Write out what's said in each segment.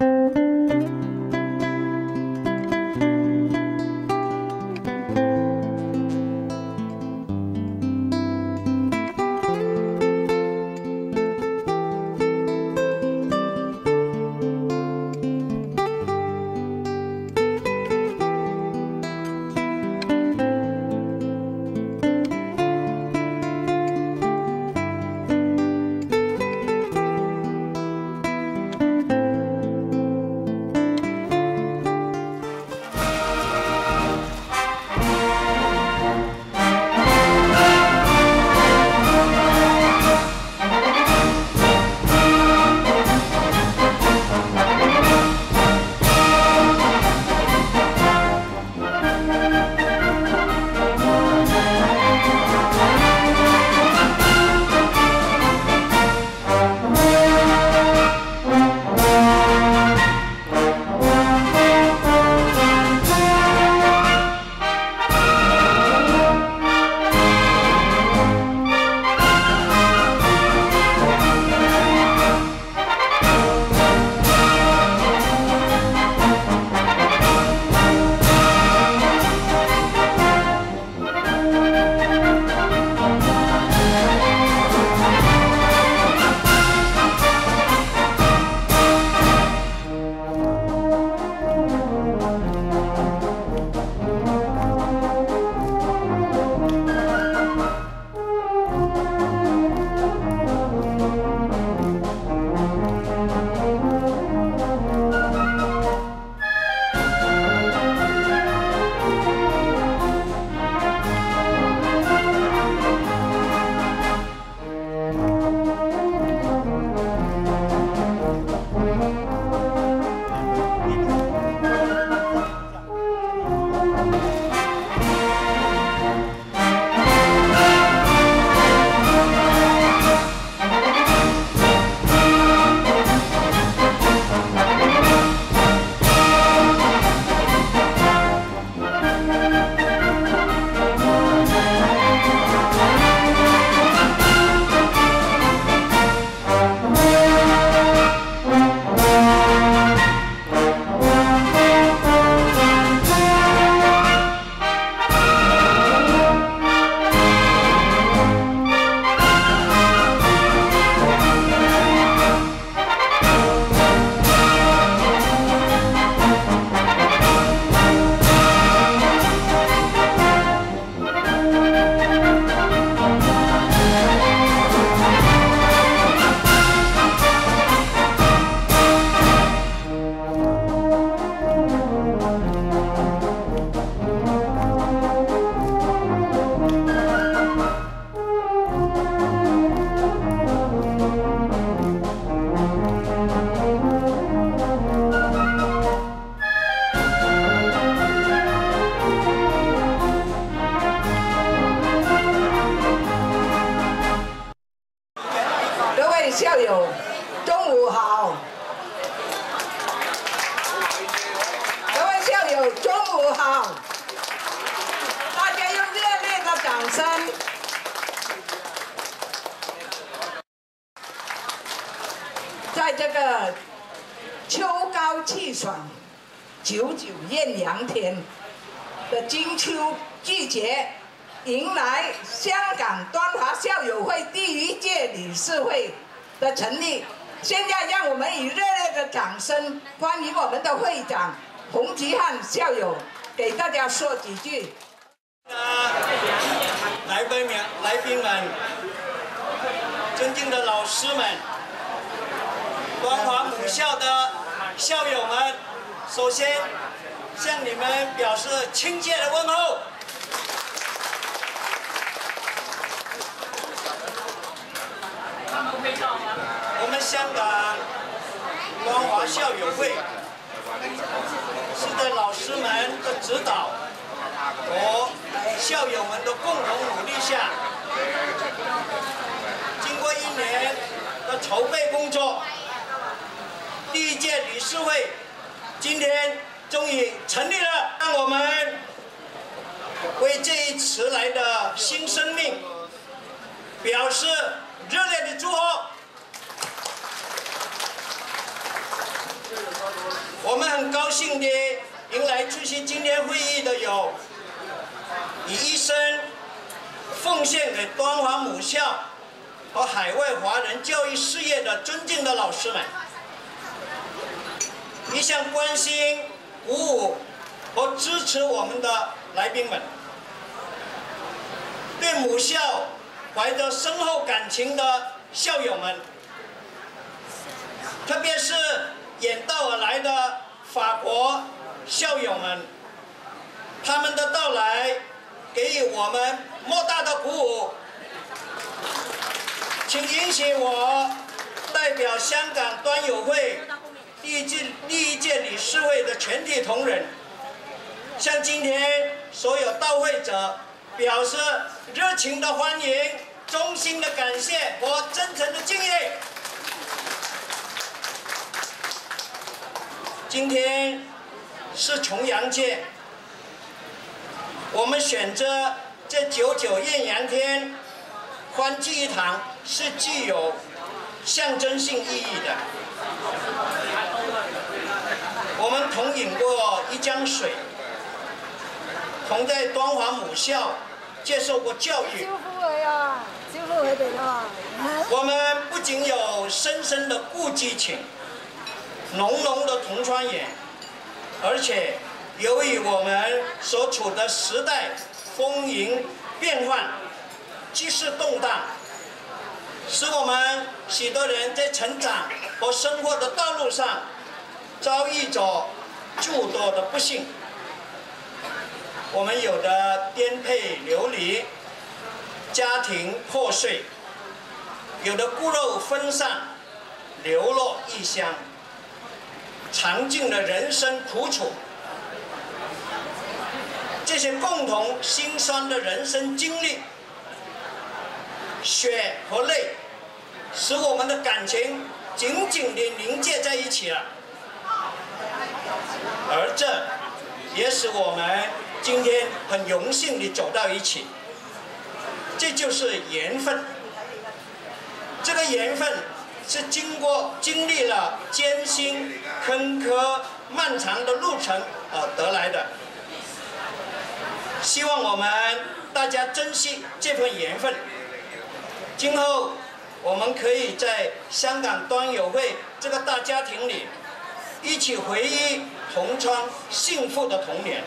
Música 会长洪吉汉校友给大家说几句。啊来宾们、来宾们，尊敬的老师们，光华母校的校友们，首先向你们表示亲切的问候。我们香港光华校友会是在老师们的指导。和校友们的共同努力下，经过一年的筹备工作，第一届理事会今天终于成立了。让我们为这一迟来的新生命表示热烈的祝贺。我们很高兴的迎来出席今天会议的有，以一生奉献给端华母校和海外华人教育事业的尊敬的老师们，一向关心、鼓舞和支持我们的来宾们，对母校怀着深厚感情的校友们，特别是远道而来的法国校友们，他们的到来给予我们莫大的鼓舞。请允许我代表香港端友会第一届第一届理事会的全体同仁，向今天所有到会者表示热情的欢迎、衷心的感谢和真诚的敬意。今天是重阳节，我们选择这九九艳阳天欢聚一堂，是具有象征性意义的。我们同饮过一江水，同在端华母校接受过教育。我们不仅有深深的故居情。浓浓的同窗眼，而且由于我们所处的时代风云变幻、局势动荡，使我们许多人在成长和生活的道路上遭遇着诸多的不幸。我们有的颠沛流离，家庭破碎；有的骨肉分散，流落异乡。尝尽了人生苦楚，这些共同心酸的人生经历，血和泪，使我们的感情紧紧地凝结在一起了，而这也使我们今天很荣幸地走到一起，这就是缘分，这个缘分。是经过经历了艰辛、坎坷、漫长的路程而得来的。希望我们大家珍惜这份缘分。今后我们可以在香港端友会这个大家庭里，一起回忆同窗幸福的童年，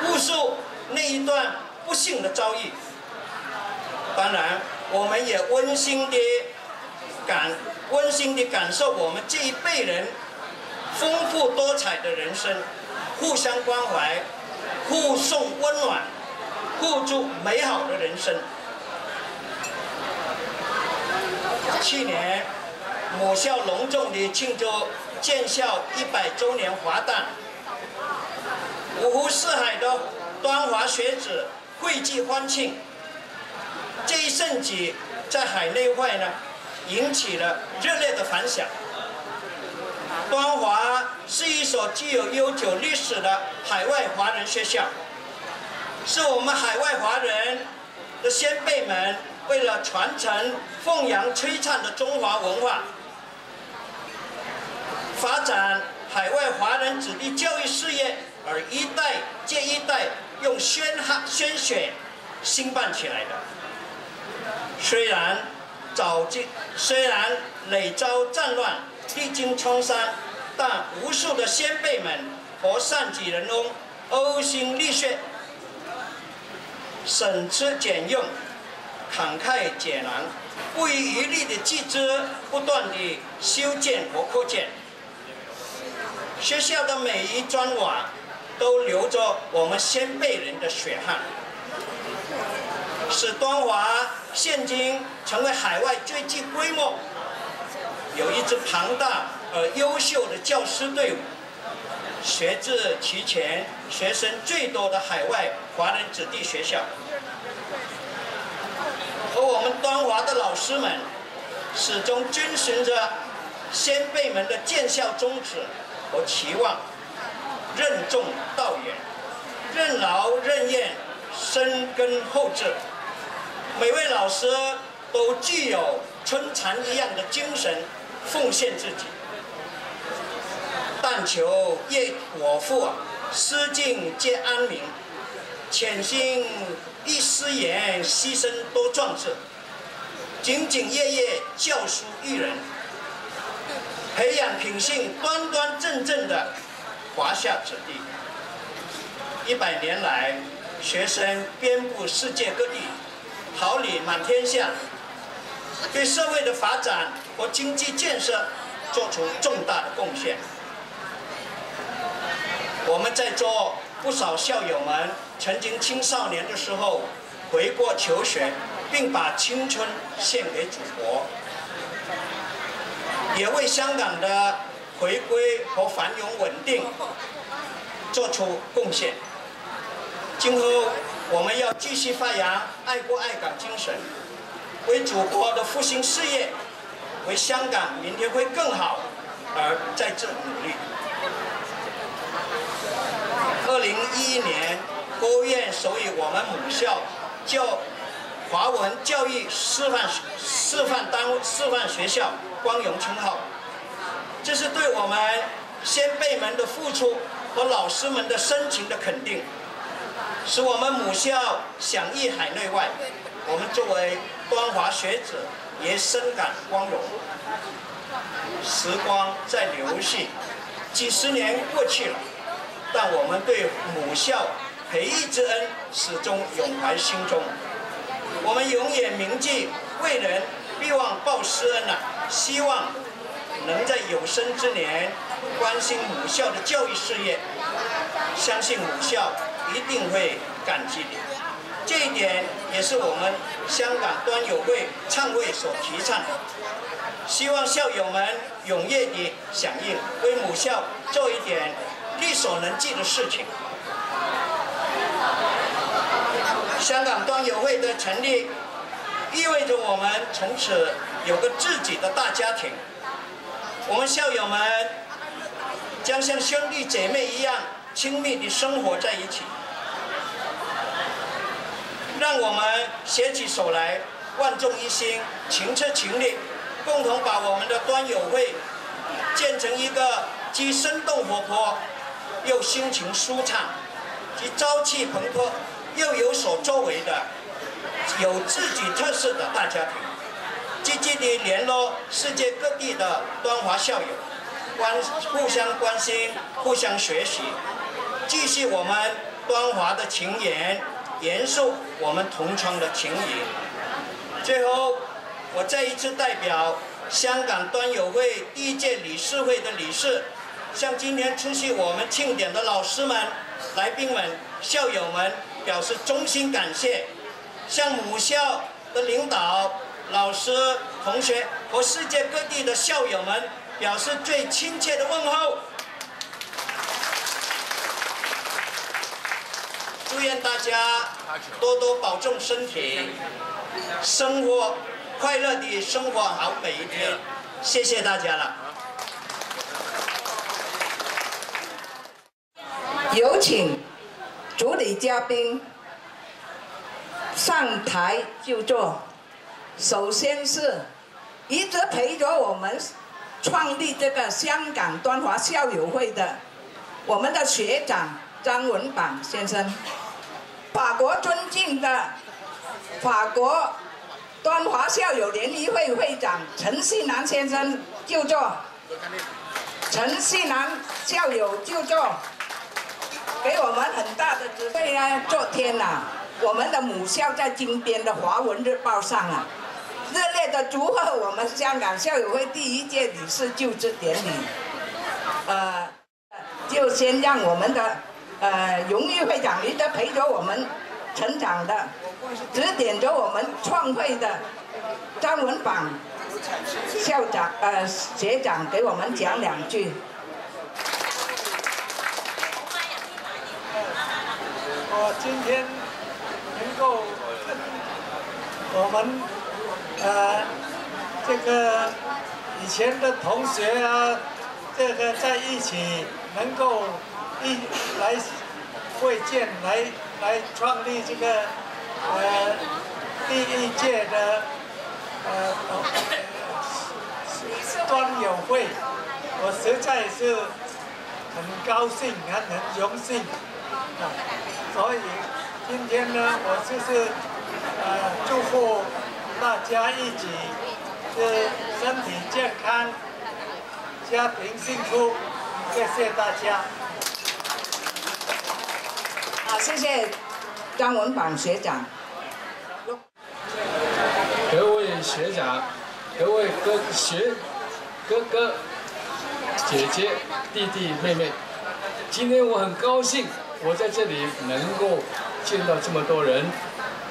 复述那一段不幸的遭遇。当然，我们也温馨的。感温馨地感受我们这一辈人丰富多彩的人生，互相关怀，互送温暖，互助美好的人生。去年母校隆重地庆祝建校一百周年华诞，五湖四海的端华学子汇聚欢庆，这一盛举在海内外呢。引起了热烈的反响。端华是一所具有悠久历史的海外华人学校，是我们海外华人的先辈们为了传承、弘扬璀璨的中华文化，发展海外华人子弟教育事业而一代接一代用鲜汗鲜血兴办起来的。虽然。早经虽然累遭战乱，历经沧桑，但无数的先辈们和善举人翁呕心沥血，省吃俭用，慷慨解囊，不遗余力的集资，不断的修建和扩建。学校的每一砖瓦，都流着我们先辈人的血汗。使端华现今成为海外最具规模、有一支庞大而优秀的教师队伍，学制齐全、学生最多的海外华人子弟学校。和我们端华的老师们，始终遵循着先辈们的建校宗旨和期望，任重道远，任劳任怨，深耕厚志。每位老师都具有春蚕一样的精神，奉献自己。但求业我负，思境皆安民。潜心一丝言，牺牲多壮志。兢兢业业教书育人，培养品性端端正正的华夏子弟。一百年来，学生遍布世界各地，桃李满天下，对社会的发展和经济建设做出重大的贡献。我们在座不少校友们，曾经青少年的时候回国求学。并把青春献给祖国，也为香港的回归和繁荣稳定做出贡献。今后我们要继续发扬爱国爱港精神，为祖国的复兴事业，为香港明天会更好而在这努力。二零一一年，国务院授予我们母校教。华文教育示范示范单位示范学校光荣称号，这是对我们先辈们的付出和老师们的深情的肯定，使我们母校享誉海内外。我们作为光华学子也深感光荣。时光在流逝，几十年过去了，但我们对母校培育之恩始终永怀心中。我们永远铭记为人必忘报师恩呐，希望能在有生之年关心母校的教育事业，相信母校一定会感激你。这一点也是我们香港端友会倡会所提倡的，希望校友们踊跃地响应，为母校做一点力所能及的事情。香港端友会的成立，意味着我们从此有个自己的大家庭。我们校友们将像兄弟姐妹一样亲密地生活在一起。让我们携起手来，万众一心，情切情力，共同把我们的端友会建成一个既生动活泼，又心情舒畅，既朝气蓬勃。又有所作为的、有自己特色的大家庭，积极地联络世界各地的端华校友，关互相关心、互相学习，继续我们端华的情缘，延续我们同窗的情谊。最后，我再一次代表香港端友会第一届理事会的理事，向今天出席我们庆典的老师们、来宾们、校友们。表示衷心感谢，向母校的领导、老师、同学和世界各地的校友们表示最亲切的问候。祝愿大家多多保重身体，生活快乐地生活好每一天。谢谢大家了。有请。主礼嘉宾上台就坐。首先是一直陪着我们创立这个香港端华校友会的我们的学长张文榜先生，法国尊敬的法国端华校友联谊会会长陈锡南先生就坐。陈锡南校友就坐。给我们很大的指挥啊！昨天呐，我们的母校在金边的《华文日报》上啊，热烈的祝贺我们香港校友会第一届理事就职典礼。呃，就先让我们的呃荣誉会长一直陪着我们成长的，指点着我们创会的张文榜校长呃学长给我们讲两句。我今天能够我们呃这个以前的同学啊，这个在一起能够一来会见，来来创立这个呃第一届的呃端友会，我实在是很高兴，很很荣幸啊！所以今天呢，我就是呃祝福大家一起是身体健康，家庭幸福，谢谢大家。好，谢谢张文榜学长。各位学长，各位哥学哥哥、姐姐、弟弟、妹妹，今天我很高兴，我在这里能够见到这么多人。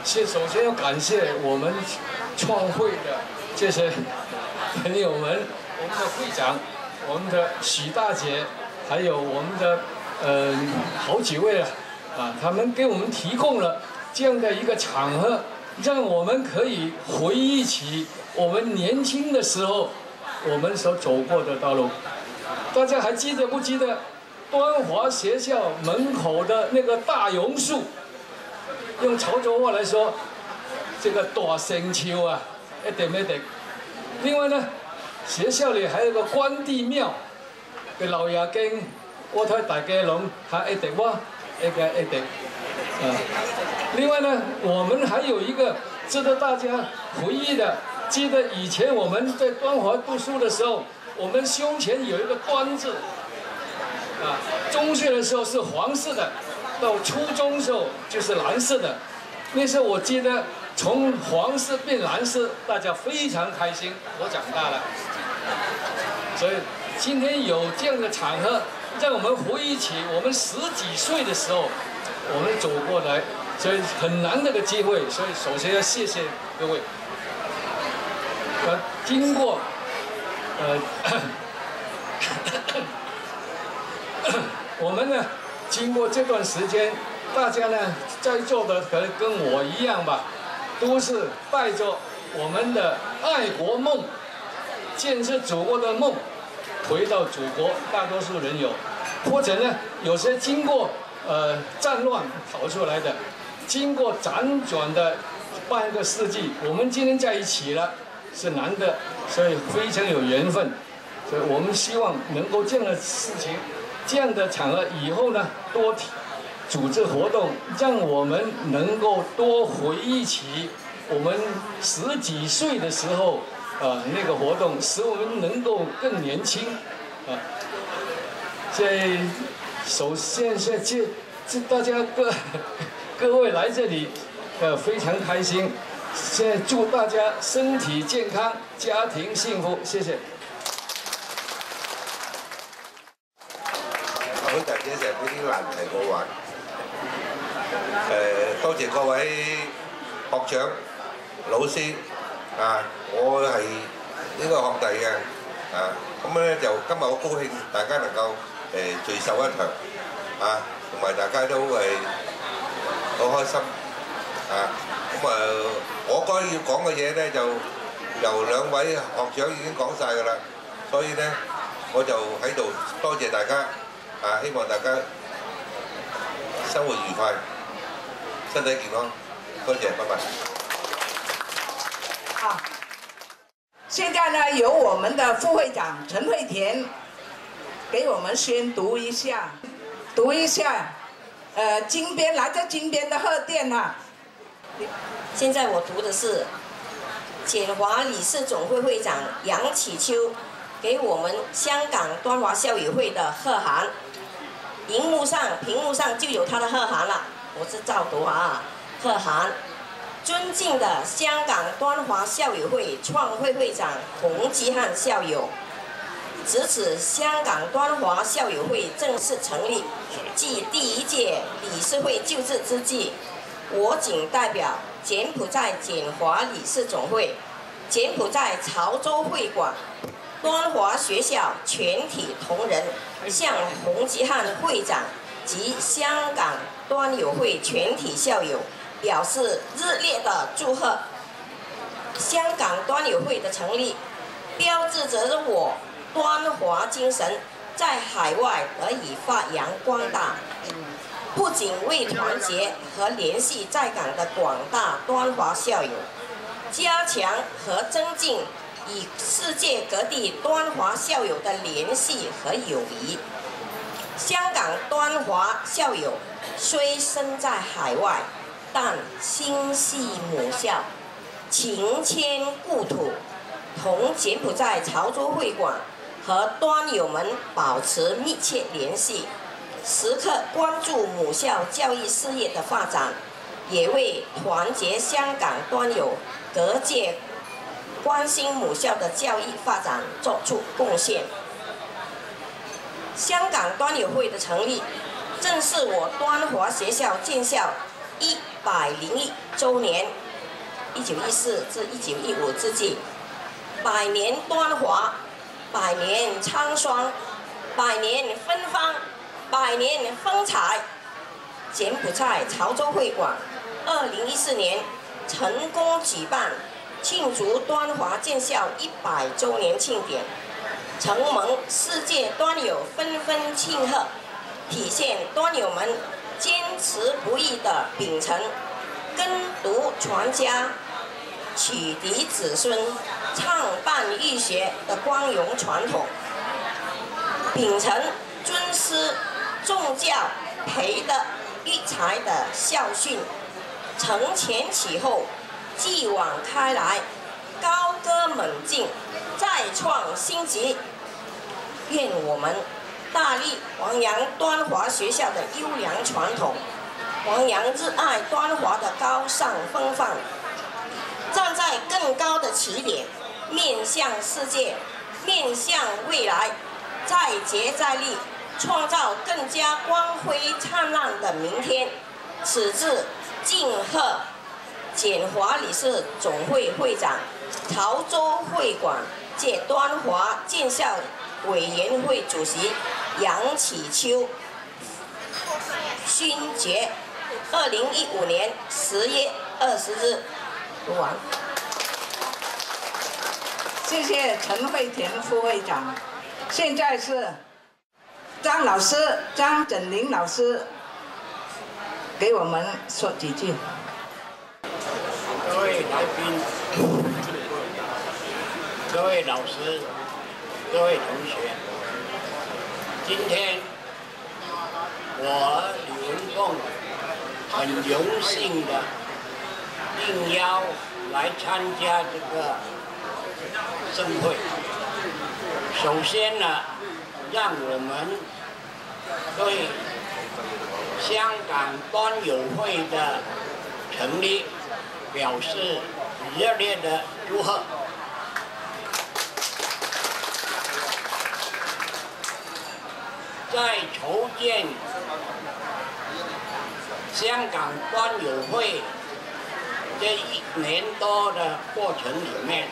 先首先要感谢我们创会的这些朋友们，我们的会长，我们的许大姐，还有我们的呃好几位啊，啊，他们给我们提供了这样的一个场合。让我们可以回忆起我们年轻的时候，我们所走过的道路。大家还记得不记得端华学校门口的那个大榕树？用潮州话来说，这个大生秋啊，一点没点。另外呢，学校里还有个关帝庙的老爷跟，我睇大家拢还一点哇，一个一点，啊。另外呢，我们还有一个值得大家回忆的，记得以前我们在端华读书的时候，我们胸前有一个“端”字，啊，中学的时候是黄色的，到初中时候就是蓝色的。那时候我记得从黄色变蓝色，大家非常开心。我长大了，所以今天有这样的场合，让我们回忆起我们十几岁的时候，我们走过来。所以很难得的机会，所以首先要谢谢各位。呃，经过，呃，我们呢，经过这段时间，大家呢在座的可能跟我一样吧，都是带着我们的爱国梦、建设祖国的梦，回到祖国。大多数人有，或者呢，有些经过呃战乱逃出来的。经过辗转的半个世纪，我们今天在一起了，是难得，所以非常有缘分。所以我们希望能够这样的事情，这样的场合以后呢，多组织活动，让我们能够多回忆起我们十几岁的时候，啊，那个活动，使我们能够更年轻。啊，在首先先这这大家各。各位来这里，呃，非常开心。现在祝大家身体健康，家庭幸福，谢谢。好，大家成嗰啲難題我玩。誒，多谢各位学长、老师啊，我係呢個學弟嘅啊，咁咧就今日好高興大家能夠誒聚首一堂啊，同埋大家都係。好開心啊！咁啊，我該要講嘅嘢咧，就由兩位學長已經講晒㗎啦。所以咧，我就喺度多謝大家啊！希望大家生活愉快，身體健康。多謝，拜拜。好，现在呢，由我们的副会长陈慧田给我们宣读一下，读一下。呃，金边来自金边的贺电啊。现在我读的是簡華理事总会会长杨启秋给我们香港端华校友会的贺函。荧幕上、屏幕上就有他的贺函了，我是照读啊。贺函，尊敬的香港端华校友会创会会长洪吉汉校友。值此香港端华校友会正式成立，暨第一届理事会就職之际，我谨代表柬埔寨簡華理事总会、柬埔寨潮州会馆、端华学校全体同仁，向洪吉汉会长及香港端友会全体校友表示热烈的祝贺。香港端友会的成立，标志着我。端华精神在海外得以发扬光大，不仅为团结和联系在港的广大端华校友，加强和增进与世界各地端华校友的联系和友谊，香港端华校友虽身在海外，但心系母校，情牵故土，同柬埔寨潮州会馆和端友们保持密切联系，时刻关注母校教育事业的发展，也为团结香港端友各界关心母校的教育发展作出贡献。香港端友会的成立，正是我端华学校建校一百零一周年，一九一四至一九一五之际，百年端华，百年沧桑，百年芬芳，百年风采。柬埔寨潮州会馆，二零一四年成功举办庆祝端华建校一百周年庆典。承蒙世界端友纷纷庆贺，体现端友们坚持不易的秉承耕读传家、启迪子孙、创办育学的光荣传统，秉承尊师重教、培德育才的校训，承前启后，继往开来，高歌猛进，再创新级。愿我们大力弘扬端华学校的优良传统，弘扬热爱端华的高尚风范，站在更高的起点，面向世界，面向未来，再接再厉，创造更加光辉灿烂的明天。此致敬贺简华理事总会会长、潮州会馆借端华建校。委员会主席杨启秋勋杰，二零一五年十月二十日读完。谢谢陈慧田副会长。现在是张老师张振林老师给我们说几句。各位来宾，各位老师。各位同学，今天我李文凤很荣幸的应邀来参加这个盛会。首先呢，让我们对香港端友会的成立表示热烈的祝贺。在筹建香港端友会这一年多的过程里面，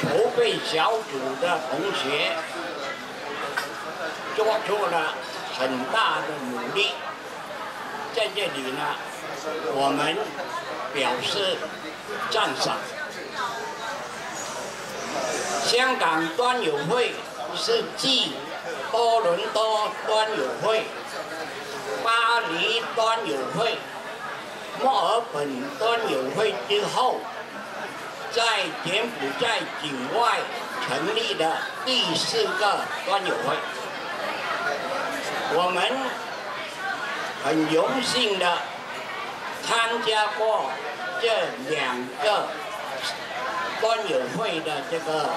筹备小组的同学做出了很大的努力，在这里呢，我们表示赞赏。香港端友会是继多伦多端友会、巴黎端友会、墨尔本端友会之后，在柬埔寨境外成立的第四个端友会。我们很荣幸的参加过这两个端友会的这个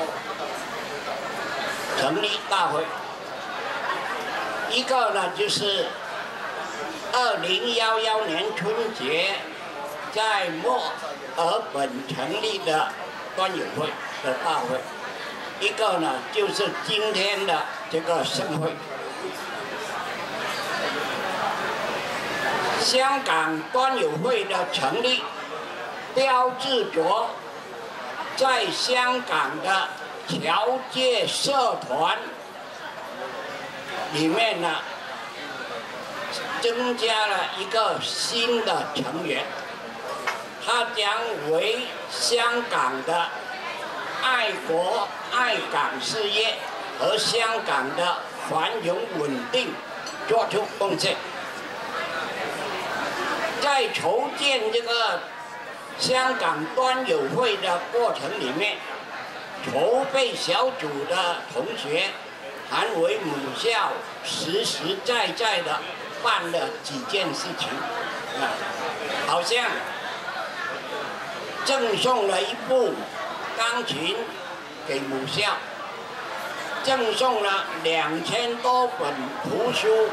成立大会。一个呢，就是二零幺幺年春节在墨尔本成立的端友会的大会；一个呢，就是今天的这个盛会。香港端友会的成立，标志着在香港的侨界社团。里面呢，增加了一个新的成员，他将为香港的爱国爱港事业和香港的繁荣稳定做出贡献。在筹建这个香港端友会的过程里面，筹备小组的同学。还为母校实实在在的办了几件事情，啊，好像赠送了一部钢琴给母校，赠送了两千多本图书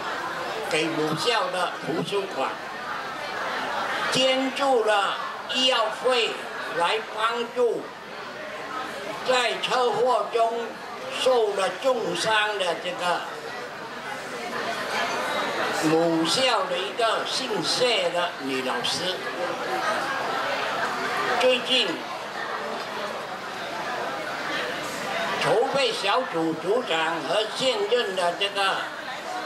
给母校的图书馆，捐助了医药费来帮助在车祸中受了重伤的这个母校的一个姓谢的女老师。最近筹备小组组长和现任的这个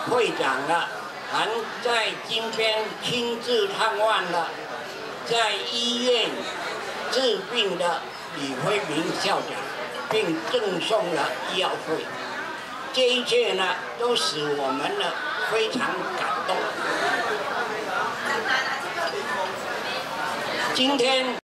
会长啊，还在今天亲自探望了在医院治病的李辉明校长，并赠送了医药费。这一切呢，都使我们呢非常感动。今天。